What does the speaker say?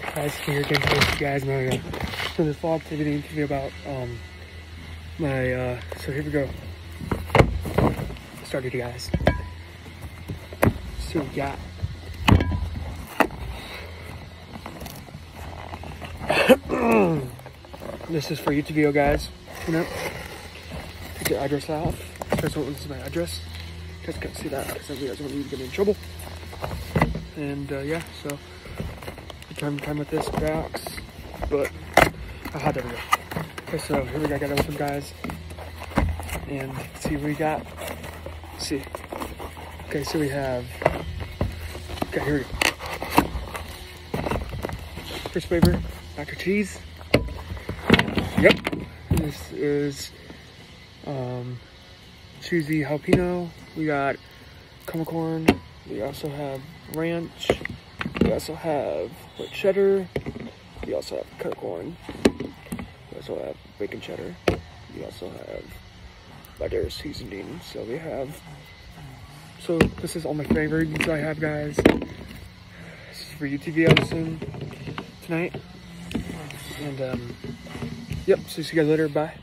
guys here again today you guys? My uh, so this vlog today video interview about um my uh so here we go. Started you guys. So we got this is for YouTube video guys. You know? Take the address out first one this is my address. You guys can't see that because you guys want me to get in trouble. And uh, yeah so time to time with this box, but I had there we go. Okay, so here we go. I got open guys, and see what we got. Let's see. Okay, so we have. Okay, here we go. First flavor, Dr. Cheese. Yep. This is um, cheesy jalapeno. We got corn. We also have ranch. We also have white cheddar. We also have corn. We also have bacon cheddar. We also have butter seasoning. So we have. So this is all my favorites I have, guys. This is for YouTube video soon tonight. And um, yep. So see you guys later. Bye.